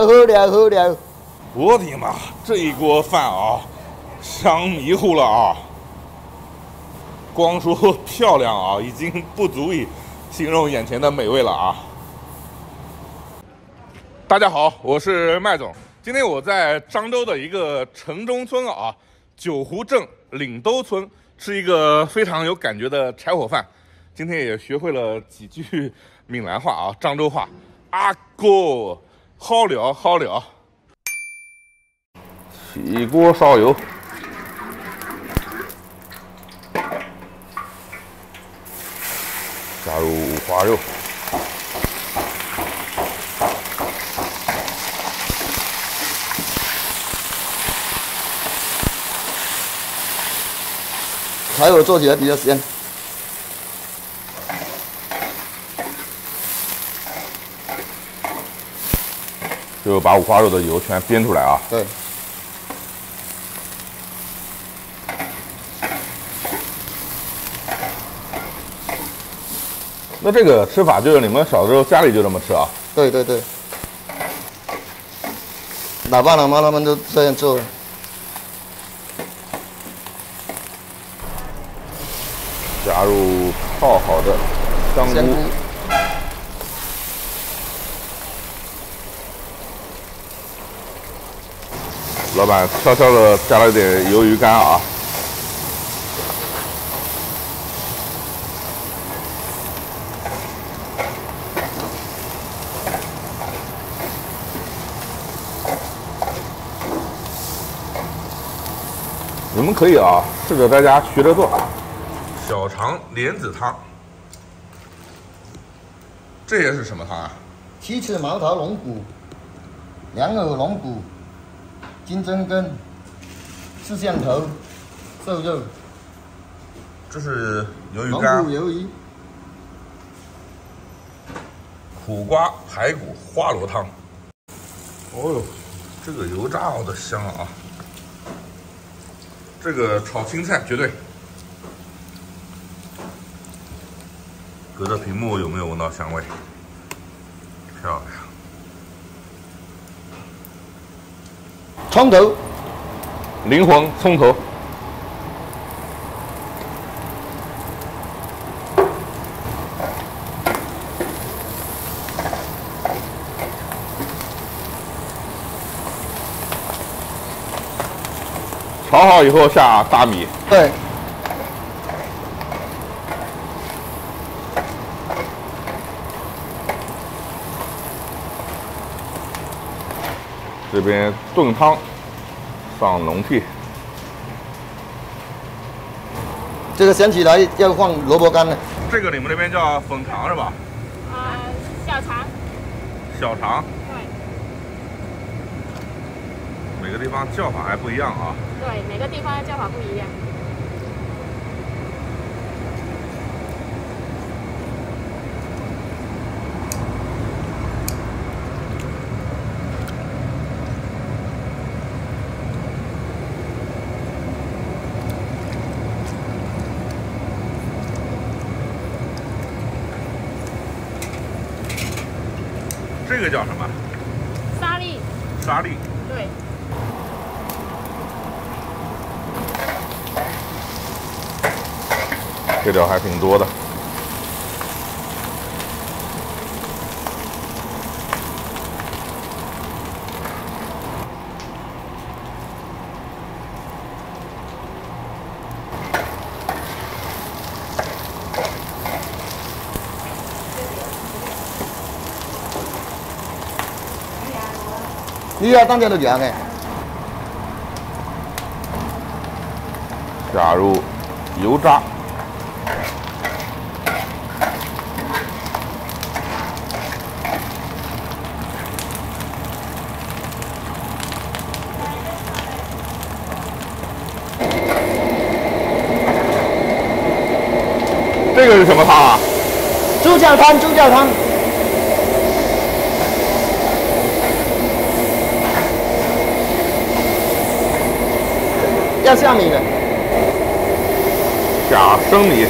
了，好了，好了。我的妈，这一锅饭啊，香迷糊了啊！光说漂亮啊，已经不足以形容眼前的美味了啊！大家好，我是麦总。今天我在漳州的一个城中村啊，九湖镇岭兜村吃一个非常有感觉的柴火饭。今天也学会了几句闽南话啊，漳州话。阿哥，好了好了。起锅烧油，加入五花肉，柴火做起来比较鲜。就把五花肉的油全煸出来啊！对。那这个吃法就是你们小时候家里就这么吃啊？对对对，老爸老妈他们都这样做。加入泡好的香菇，老板悄悄的加了点鱿鱼干啊。你们可以啊，试着在家学着做。小肠莲子汤，这些是什么汤啊？七翅毛桃龙骨、两耳龙骨、金针根、四象头、瘦肉。这是鱿鱼干。鱿鱼。苦瓜排骨花螺汤。哦呦，这个油炸的香啊！这个炒青菜绝对。隔着屏幕有没有闻到香味？漂亮。葱头，灵魂葱头。炒好以后下大米。对。这边炖汤，上笼屉。这个想起来要放萝卜干了。这个你们那边叫粉肠是吧？啊，小肠。小肠。对每个地方叫法还不一样啊。对，每个地方叫法不一样。这个叫什么？沙粒。沙粒。对。这料还挺多的。要当家的酱哎。加入油炸。这个是什么汤啊？猪脚汤，猪脚汤。要下米的。假生米。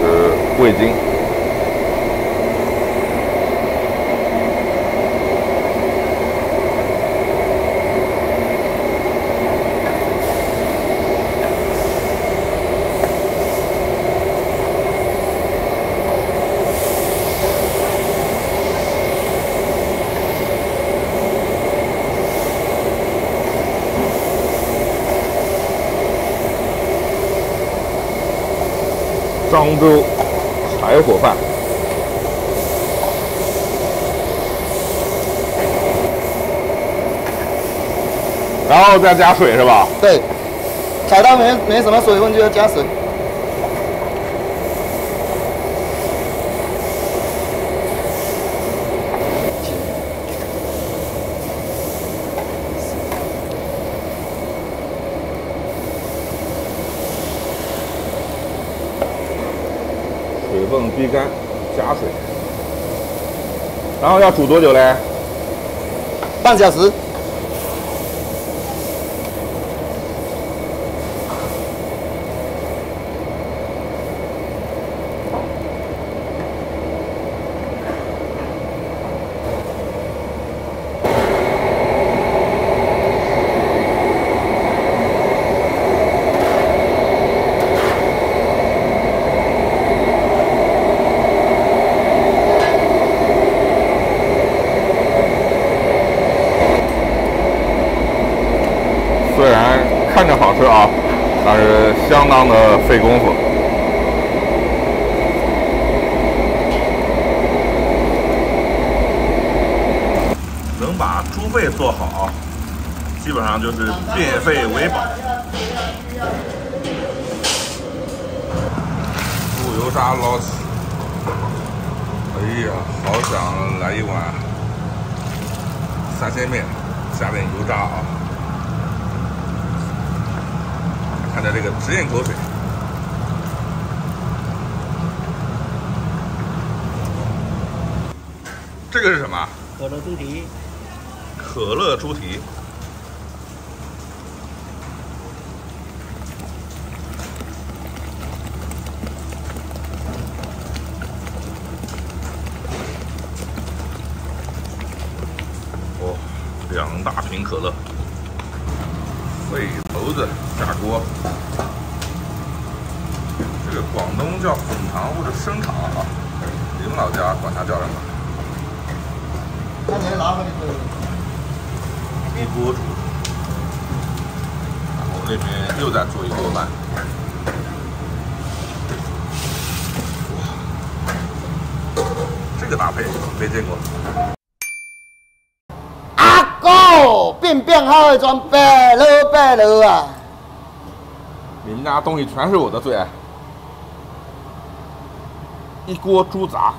呃。味精。漳州柴火饭，然后再加水是吧？对，炒到没没什么水分就要加水。沥干，加水。然后要煮多久嘞？半小时。虽然看着好吃啊，但是相当的费功夫。能把猪肺做好，基本上就是变废为宝。猪油渣捞起，哎呀，好想来一碗三鲜面，加点油渣啊！看着这个直咽口水。这个是什么？可乐猪蹄，可乐猪蹄。哦，两大瓶可乐。肺头子下锅，这个广东叫粉肠或者生肠啊，你们老家管它叫什么？那你拿回去。一锅煮，我这边又在做一锅饭。哇，这个搭配没见过。阿哥，变变好的装白了白了啊！你们家东西全是我的最爱，一锅猪杂。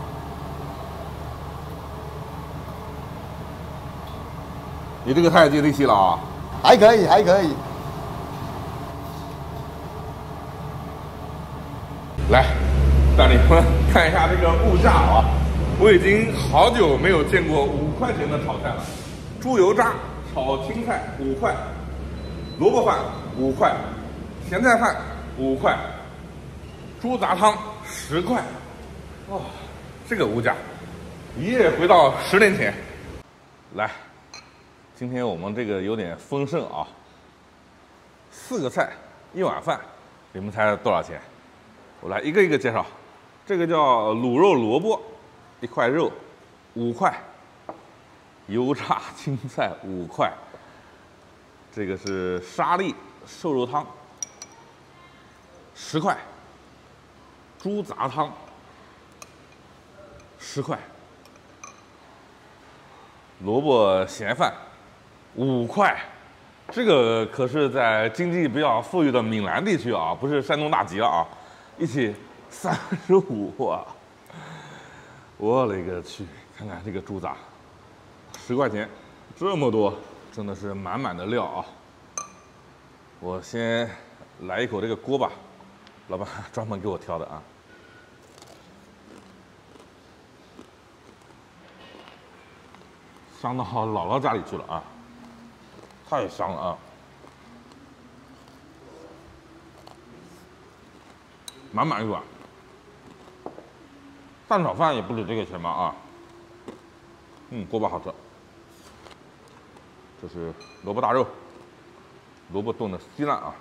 你这个太接地气了啊！还可以，还可以。来，带你们看一下这个物价啊！我已经好久没有见过五块钱的炒菜了。猪油渣炒青菜五块，萝卜饭五块，咸菜饭五块，猪杂汤十块。哇，这个物价，一夜回到十年前。来，今天我们这个有点丰盛啊，四个菜一碗饭，你们猜多少钱？我来一个一个介绍，这个叫卤肉萝卜，一块肉，五块；油炸青菜五块。这个是沙粒瘦肉汤，十块；猪杂汤十块；萝卜咸饭五块。这个可是在经济比较富裕的闽南地区啊，不是山东大集了啊。一起三十五啊！我勒个去！看看这个猪杂，十块钱，这么多，真的是满满的料啊！我先来一口这个锅巴，老板 专门给我挑的啊。香到姥姥家里去了啊！太香了啊！满满一碗，蛋炒饭也不止这个钱吧啊。嗯，锅巴好吃。这是萝卜大肉，萝卜炖的稀烂啊，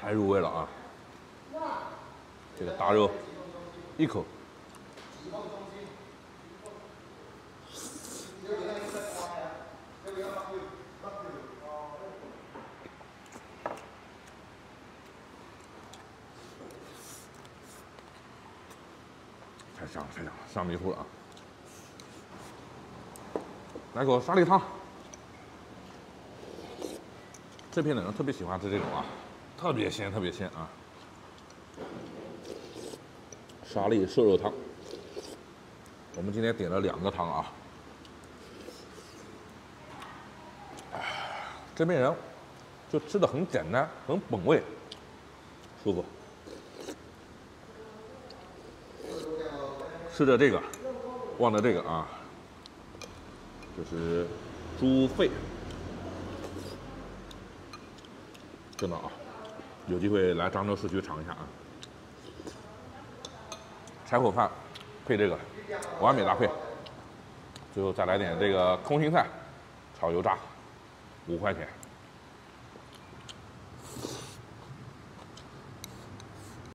太入味了啊！这个大肉，一口。太香了，太香了，香迷糊了啊！来口沙梨汤。这边的人特别喜欢吃这种啊，特别鲜，特别鲜啊！沙梨瘦肉汤，我们今天点了两个汤啊。这边人就吃的很简单，很本味，舒服。吃的这个，忘了这个啊，就是猪肺，真的啊，有机会来漳州市区尝一下啊。柴火饭配这个，完美搭配。最后再来点这个空心菜，炒油炸，五块钱。